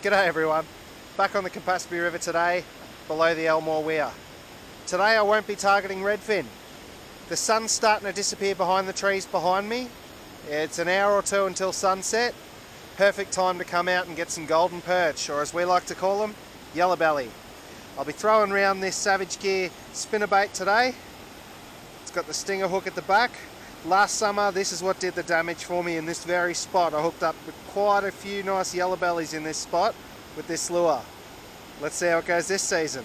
G'day everyone. Back on the Campaspe River today, below the Elmore Weir. Today I won't be targeting redfin. The sun's starting to disappear behind the trees behind me. It's an hour or two until sunset. Perfect time to come out and get some golden perch, or as we like to call them, yellow belly. I'll be throwing around this Savage Gear spinnerbait today. It's got the stinger hook at the back. Last summer, this is what did the damage for me in this very spot. I hooked up with quite a few nice yellow bellies in this spot with this lure. Let's see how it goes this season.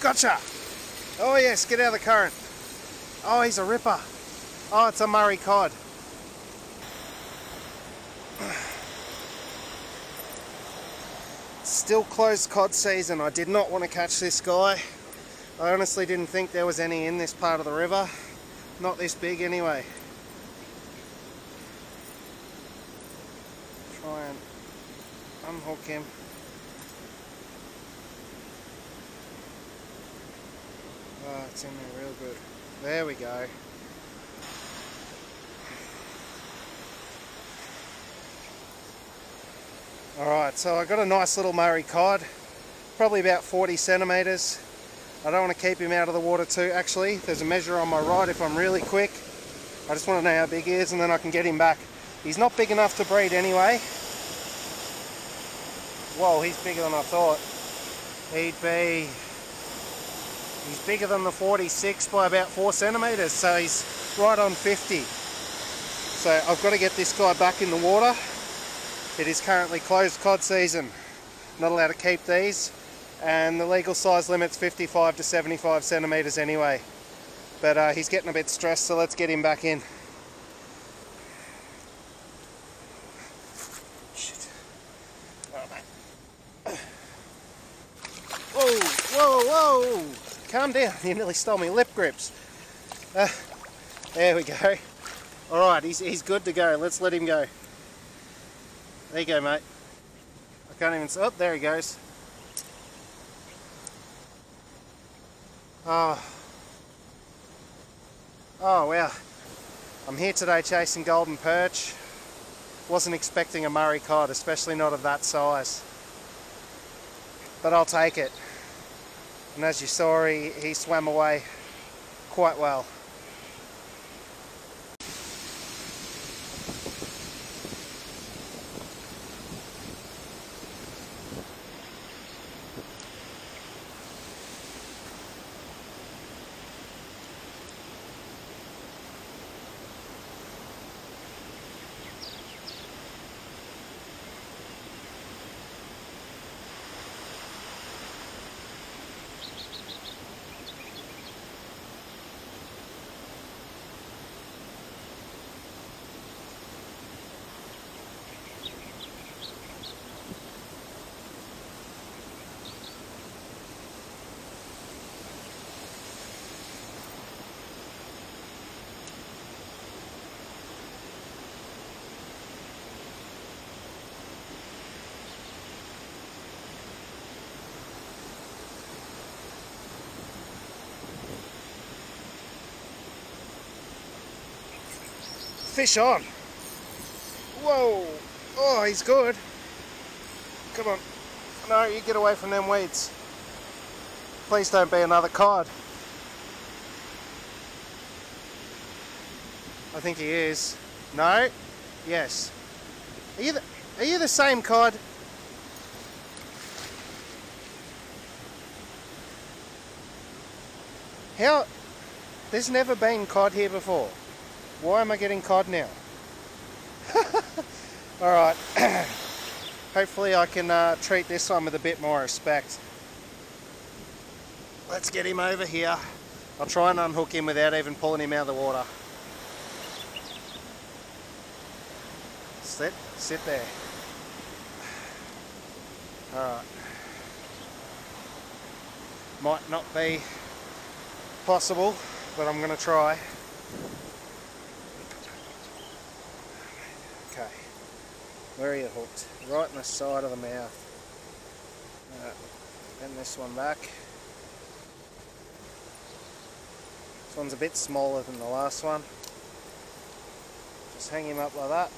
Gotcha! Oh yes, get out of the current. Oh, he's a ripper. Oh, it's a Murray cod. Still closed cod season. I did not want to catch this guy. I honestly didn't think there was any in this part of the river. Not this big anyway. Try and unhook him. It's in there real good. There we go. Alright, so I got a nice little Murray cod, probably about 40 centimetres. I don't want to keep him out of the water too, actually. There's a measure on my right if I'm really quick. I just want to know how big he is and then I can get him back. He's not big enough to breed anyway. Whoa, he's bigger than I thought. He'd be He's bigger than the 46 by about 4 centimetres, so he's right on 50. So I've got to get this guy back in the water. It is currently closed cod season. Not allowed to keep these. And the legal size limit's 55 to 75 centimetres anyway. But uh, he's getting a bit stressed, so let's get him back in. Shit. Whoa, whoa, whoa! Calm down, you nearly stole me lip grips. Uh, there we go. Alright, he's, he's good to go. Let's let him go. There you go, mate. I can't even... Oh, there he goes. Oh. Oh, wow. I'm here today chasing golden perch. Wasn't expecting a Murray cod, especially not of that size. But I'll take it and as you saw he, he swam away quite well. Fish on. Whoa. Oh, he's good. Come on. No, you get away from them weeds. Please don't be another cod. I think he is. No? Yes. Are you the, are you the same cod? How? There's never been cod here before. Why am I getting cod now? Alright. hopefully I can uh, treat this one with a bit more respect. Let's get him over here. I'll try and unhook him without even pulling him out of the water. Sit, sit there. Alright. Might not be possible, but I'm going to try. Where are you hooked? Right in the side of the mouth. Uh, bend this one back. This one's a bit smaller than the last one. Just hang him up like that.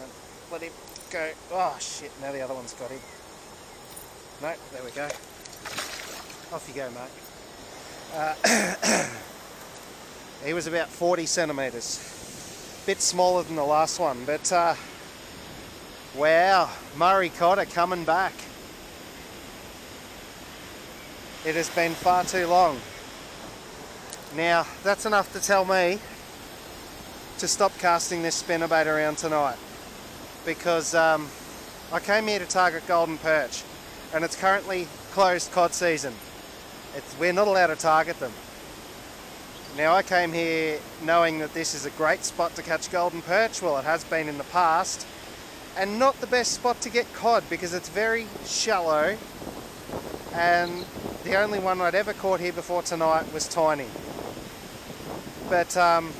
And let him go. Oh shit, now the other one's got him. No, there we go. Off you go, mate. Uh, he was about 40 centimetres. Bit smaller than the last one, but uh, wow, Murray Cod are coming back. It has been far too long. Now, that's enough to tell me to stop casting this spinnerbait around tonight because um, I came here to target golden perch and it's currently closed cod season. It's, we're not allowed to target them. Now I came here knowing that this is a great spot to catch golden perch, well it has been in the past, and not the best spot to get cod because it's very shallow and the only one I'd ever caught here before tonight was tiny. But um,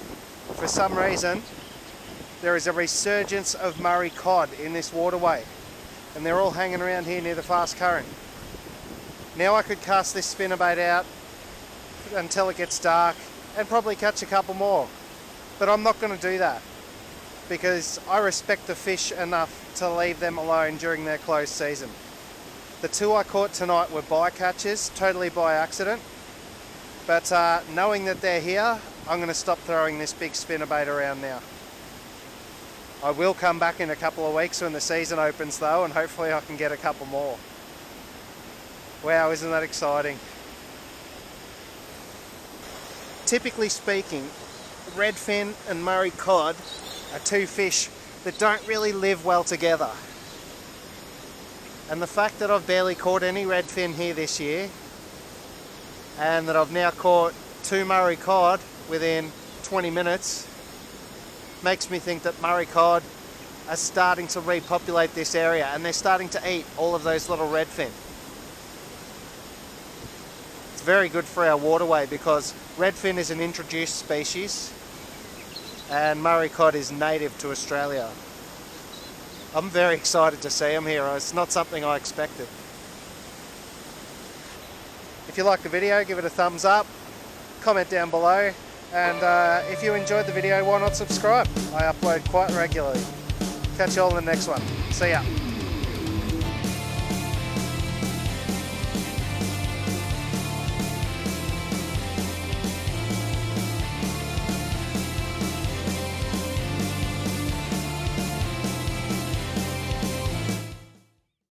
for some reason there is a resurgence of Murray cod in this waterway and they're all hanging around here near the fast current. Now I could cast this spinnerbait out until it gets dark and probably catch a couple more. But I'm not going to do that because I respect the fish enough to leave them alone during their closed season. The two I caught tonight were bycatches, totally by accident. But uh, knowing that they're here, I'm going to stop throwing this big spinnerbait around now. I will come back in a couple of weeks when the season opens though and hopefully I can get a couple more. Wow, isn't that exciting? Typically speaking, redfin and Murray cod are two fish that don't really live well together. And the fact that I've barely caught any redfin here this year and that I've now caught two Murray cod within 20 minutes makes me think that Murray cod are starting to repopulate this area and they're starting to eat all of those little redfin. It's very good for our waterway because redfin is an introduced species and Murray cod is native to Australia. I'm very excited to see them here. It's not something I expected. If you like the video, give it a thumbs up, comment down below, and uh, if you enjoyed the video, why not subscribe? I upload quite regularly. Catch you all in the next one. See ya.